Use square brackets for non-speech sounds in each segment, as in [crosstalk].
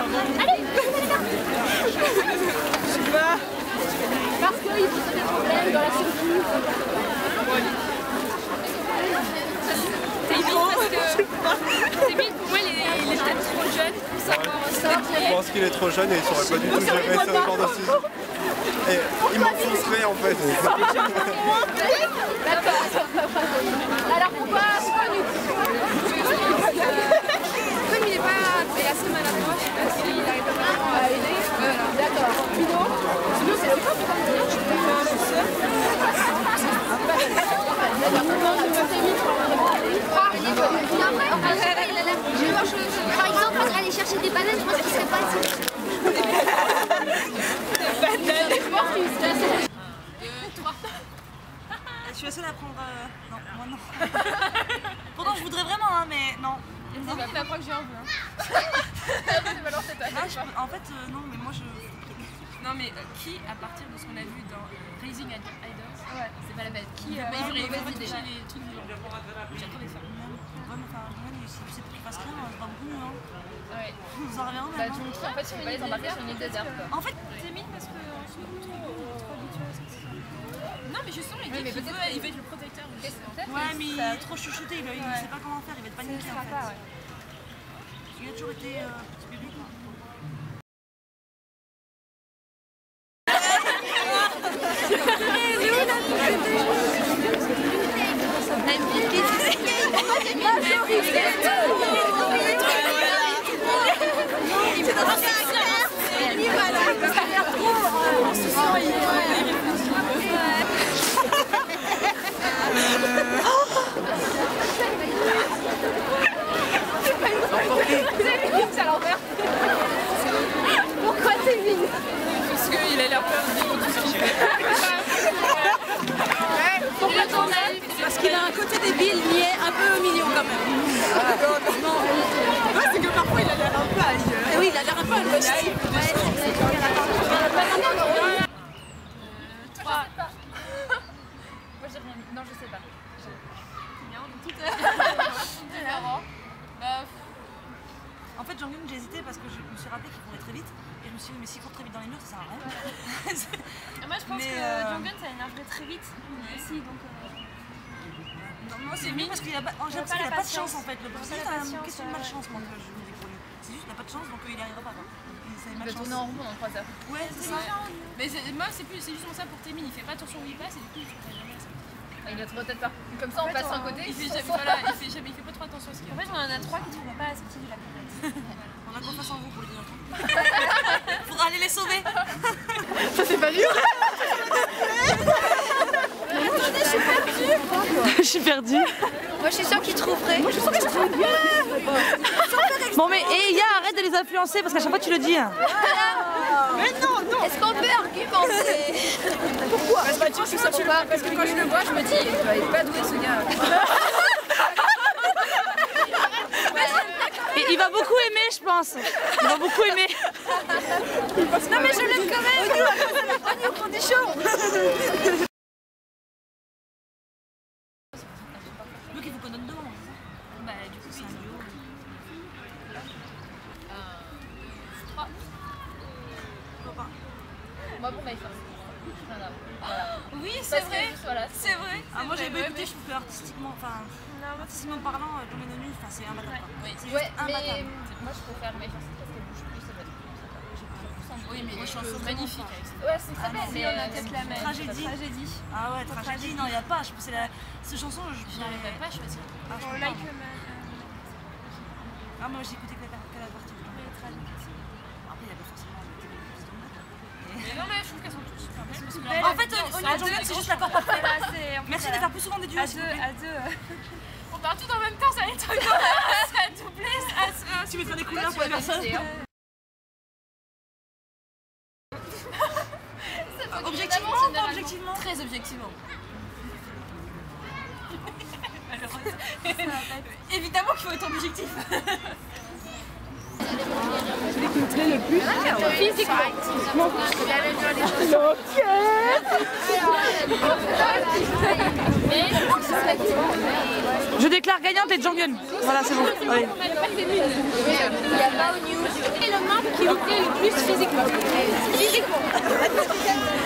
Allez, Parce qu'il pose des problèmes dans la survie. C'est vite parce que. C'est vite pour moi, il est, peut-être trop jeune pour savoir ça. Je pense qu'il est trop jeune et il saurait pas du tout gérer ce genre de saison. Et il m'enfoncerait en fait. D'accord. Alors pourquoi, pourquoi nous Comme il est pas il est assez maladroit, je sais pas s'il arrive pas vraiment à aider. Voilà. D'accord. Pino Pino, c'est le camp Par exemple, aller chercher des bananes, je pense ce serait pas assez. Je suis la seule à prendre. euh, Non, moi non. [laughs] Pourtant, je voudrais vraiment, hein, mais non. C'est pas la fois que j'ai un peu. Ah, je peux- En fait, euh, non, mais moi je. Non mais euh, qui, à partir de ce qu'on a vu dans Raising Idols, peine, qui euh, Ouais, mesurait mauvaise idée. toucher les trucs du genre J'attendais ça. Vraiment, enfin, même si c'est pour qu'il fasse rien, c'est pas beaucoup, hein. Ouais. Vous en reviendrez Bah, tu me en fait, tu peux pas les embarquer sur une île déserte. quoi. En fait, C'est mine parce que trop habitué à ça. Non mais justement, il dit mais qu'il veut, il veut être le protecteur. ouais, mais il est trop chuchoté, il, il sait pas comment faire, il va être paniqué en fait. ouais. Il a toujours été euh, petit bébé quoi. C'est à que parfois il a l'air un peu ailleurs. Oui, il a l'air un peu l'ouest. 3. Moi j'ai rien mis. Non, je sais pas. [laughs] En fait, Jong-un, j'ai hésité parce que je me suis rappelé qu'il courait très vite. Et je me suis dit, mais s'il court très vite dans les murs, ça sert à rien. moi je pense Mais, que euh, Jong-un ça énerverait très vite. Aussi, donc. euh, Non, moi, c'est mieux parce qu'il a, pas- a pas de chance en fait. Le pas c'est la juste une question de ouais. malchance, moi, que je me dis pour lui. C'est juste qu'il a pas de chance, donc euh, il n'y arrivera pas. Quoi. Il- va tourner en rond pendant 3 heures. Ouais, c'est ça. Mais moi c'est plus c'est justement ça pour Témine, il fait pas attention où il passe et du coup il fait jamais ça. Ah, Il a trop peut-être pas. Comme ça, on passe un côté. Il fait jamais, [laughs] voilà, il fait jamais, il fait pas trop attention à ce qu'il En fait, on en a trois qui ne trouvent pas la sortie du lac. On a confiance en vous pour les dire. [laughs] Faudra aller les sauver. Ça c'est pas dur [laughs] Je suis perdue. Moi, je suis sûre qu'il trouverait. Bon mais et Ya, arrête de les influencer parce qu'à chaque fois tu le dis. Est-ce qu'on peut argumenter? Parce que tu sais ça pas Parce que quand je le vois, je me dis, il est pas doué ce gars. Il va beaucoup aimer je pense. Il va beaucoup aimer. Non, mais je l'aime quand même. Donc il faut qu'on donne deux noms. Bah du coup c'est un duo. Pourquoi pas Moi. Voilà. [gasps] Oui c'est vrai, voilà, c'est vrai. ah, Moi c'est j'ai vrai, pas écouté, je trouve que artistiquement, enfin, artistiquement parlant, euh, John Lennon, enfin, c'est imbattable. Oui. Juste Ouais, mais moi je préfère parce qu'elle bouge plus, vrai. Oui mais les chansons magnifiques. Ouais, c'est très belle, Si, mais on a euh, peut-être la même. Tragédie. Tragédie. Ah ouais, tragédie, non, il n'y a pas. Je pense que c'est la... Cette chanson, je Je n'arriverais pas à choisir. Ah, je like man. Ah, moi j'ai écouté que la, partie Après, il y avait forcément des plus de monde. Mais non mais En fait, à à deux, c'est juste l'accord parfait. Voilà, c'est. en fait, Merci de faire plus souvent des duos, À deux, à deux. On part tout en même temps, ça va être [laughs] ça a doublé, ça Tu mettras des couleurs pour les personnes. Objectivement ou pas objectivement Très objectivement. Évidemment qu'il faut être objectif. Mais Je déclare gagnante et Jonghyun. Voilà, c'est bon. Il n'y a pas au news. Et le membre qui vous plaît le plus physiquement Physiquement.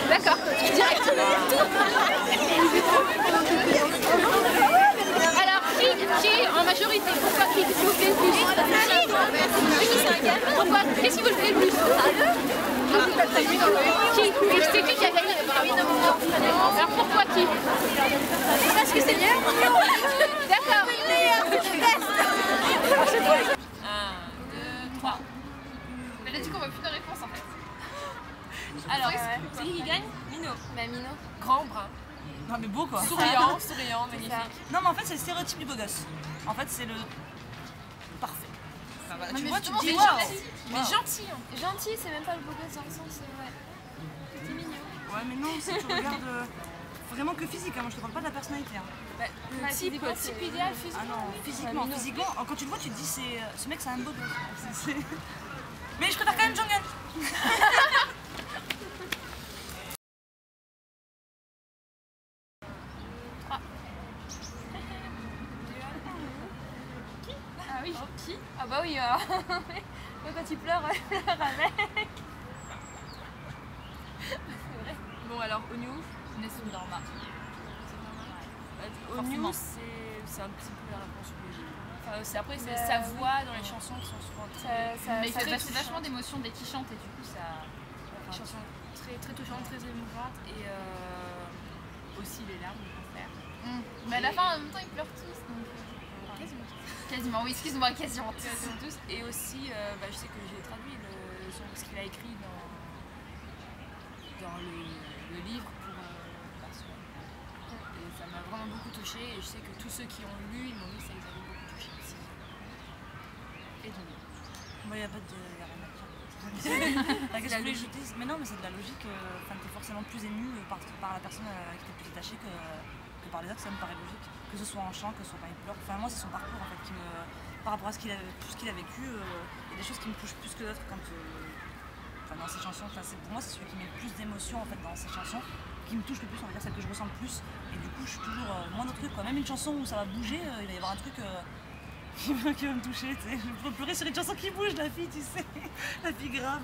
D'accord. Directement. Qui, en majorité Pourquoi qui vous plaît le plus? Pourquoi? Qu'est-ce qui vous plaît le plus? Qui? C'est qui qui a gagné? Alors pourquoi qui? Parce que c'est mieux. [laughs] D'accord. 1, 2, 3. Mais là, du coup, on voit plus de réponse en fait. Alors, c'est qui qui gagne? Mino. Bah, Mino. Grand, brun? Non, mais beau quoi. Souriant, [laughs] souriant, magnifique. Non, mais en fait, c'est le stéréotype du beau gosse. En fait, c'est le. parfait. Enfin, voilà, tu mais vois, tu te dis mais gentil. Mais gentil. hein. Gentil, c'est même pas le beau gosse dans le sens. euh, Ouais. C'est mignon. Ouais, mais non, si tu regardes euh, vraiment que physique, hein. moi je te parle pas de la personnalité. hein. Bah, le Ouais, type, physiquement, type idéal Ah physiquement. non, physiquement, oh, quand tu le vois, tu te dis, c'est, euh, ce mec c'est un beau gosse. [laughs] Mais je préfère quand même Jonghyun. [laughs] Ah oui. Qui Ah bah oui. euh, Moi, quand il pleure, [laughs] elle pleure avec. Bon, alors, Onyu, Nessun Dorma. Onyu, c'est c'est un petit peu la réponse. Enfin, c'est- après, c'est sa voix dans les chansons qui sont souvent très. Ça, ça, Mais il ça fait touche. vachement d'émotions dès qu'il chante et du coup ça. Des chansons très, très touchantes, très émouvantes et euh, aussi les larmes vont faire. Mm. Mais à la fin en même temps tous donc. euh, Quasiment oui, excuse-moi, quasiment tous. Quasiment tous. Et aussi, euh, bah, je sais que j'ai traduit le, ce qu'il a écrit dans, dans le, le livre pour euh. Et ça m'a vraiment beaucoup touchée et je sais que tous ceux qui ont lu, ils m'ont dit que ça les avait beaucoup touchés aussi. Et donc, Moi, il n'y a pas de. y a rien à dire. [laughs] Enfin, qu'est-ce que je voulais ajouter Mais non, mais c'est de la logique. euh, Enfin, t'es forcément plus ému par, par la personne avec qui t'es plus détaché que, par les autres, ça me paraît logique. Que ce soit en chant, que ce soit il pleure. Enfin, moi, c'est son parcours en fait qui me. Par rapport à ce qu'il a, tout ce qu'il a vécu, euh, il y a des choses qui me touchent plus que d'autres quand. euh, Enfin, dans ses chansons, enfin, pour moi, c'est celui qui met le plus d'émotions en fait dans ses chansons, qui me touche le plus, on va dire celle que je ressens le plus. Et du coup, je suis toujours euh, moins de trucs. Même une chanson où ça va bouger, il va y avoir un truc. [laughs] qui va, qui va me toucher, tu sais. Je peux pleurer sur une chanson qui bouge, la fille, tu sais. [laughs] La fille grave.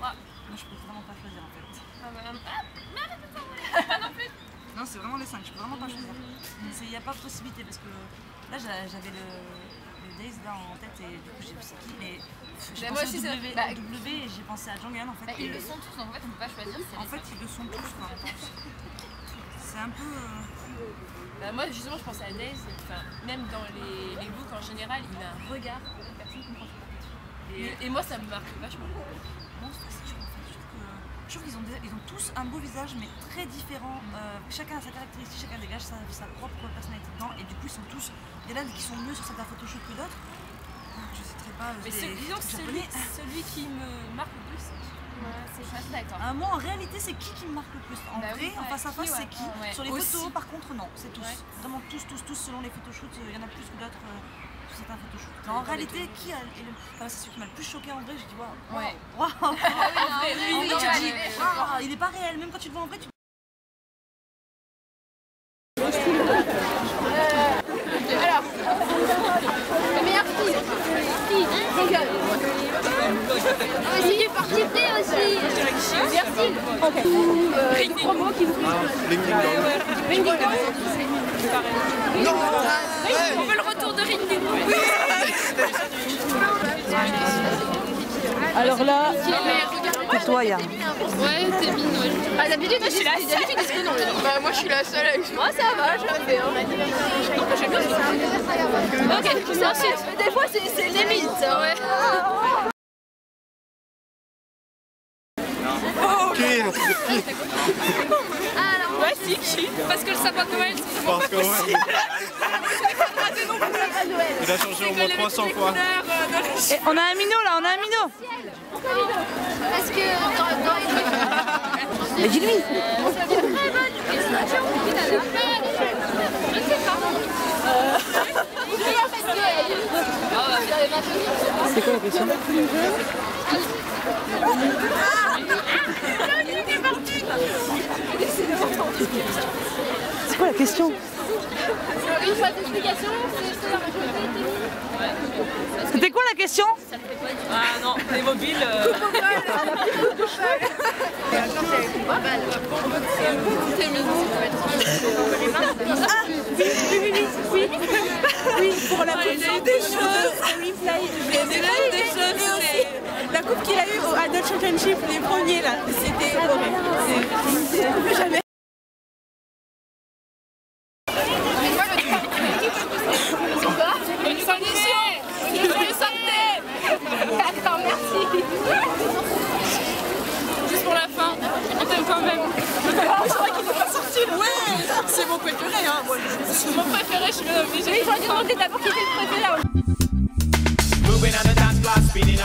Moi, je peux vraiment pas choisir en fait. Ah bah, Non, c'est vraiment les 5, je peux vraiment pas choisir. Il n'y a pas parce que là, j'a- j'avais le, le Days là en tête et du coup, j'ai c'est qui, mais j'ai Bah, pensé moi au aussi, w, bah, W et j'ai pensé à Jonghyun en fait. Bah, ils le sont tous, donc en fait on peut pas choisir. En fait, ils le sont tous, quoi. C'est un peu. euh, bah, moi, justement, je pensais à Days, enfin, même dans les, les books en général, il a un regard personne ne comprend. Et, et moi, ça me marque vachement. Non, je trouve que c'est dur, en fait. Je trouve que- je trouve qu'ils ont, des- ils ont tous un beau visage, mais très différent. Euh, chacun a sa caractéristique, chacun dégage sa, sa propre personnalité dedans. Et du coup, ils sont tous. Il y en a qui sont mieux sur certains photoshoot que d'autres. Ah, Je citerai pas. Mais des ce- disons que celui, celui qui me marque c'est assez d'accord. Ah, moi, en réalité, c'est qui qui me marque le plus? En Bah vrai, oui, en face à face, c'est qui? Ouais. Sur les Aussi. photos, par contre, non, c'est tous. Ouais. Vraiment tous, tous, tous, selon les photoshoots, il y en a plus que d'autres euh, sur certains photoshoots. Ouais, en réalité, qui a le... enfin, c'est celui qui m'a le plus choqué en vrai, je dis waouh, waouh, Ouais. waouh. [laughs] En vrai, oui, tu ouais, dis, ouais, waouh, il est pas réel, même quand tu le vois en vrai, tu Alors, la meilleure fille. Fille, Jonghyun. Vas-y, participer aussi. Merci. Ok. Euh, qui vous Ling Ding Dong. Ring ding dong. On veut le retour de Ring Ding Dong. [laughs] Alors là, pour toi, Yann. Ouais, c'est mignon. Ah, d'habitude, je suis la seule. Non. Bah, moi, je suis la seule avec moi. ça va, je le fais. Hein. J'aime bien. Ok, ensuite, des fois, c'est c'est limite. Ouais. on a un minot là, on a un minot. Parce que dans. Mais dis-lui C'est. C'est quoi la question? C'est quoi la question? Une fois d'explication, c'est la majorité c'était quoi la question Ah non, les mobiles. euh, Pour la coupe des choses, replay, des choses. Et aussi la coupe qu'il a eue au Adult Championship, les premiers là, c'était horrible. C'est- c'est- Plus jamais. Juste pour la fin, on t'aime quand même. Ouais, c'est mon préféré. Hein. Moi, C'est mon préféré, je suis bien obligée. Oui, j'aurais dû demander d'abord qui était le préféré. Moving on the dance floor, speeding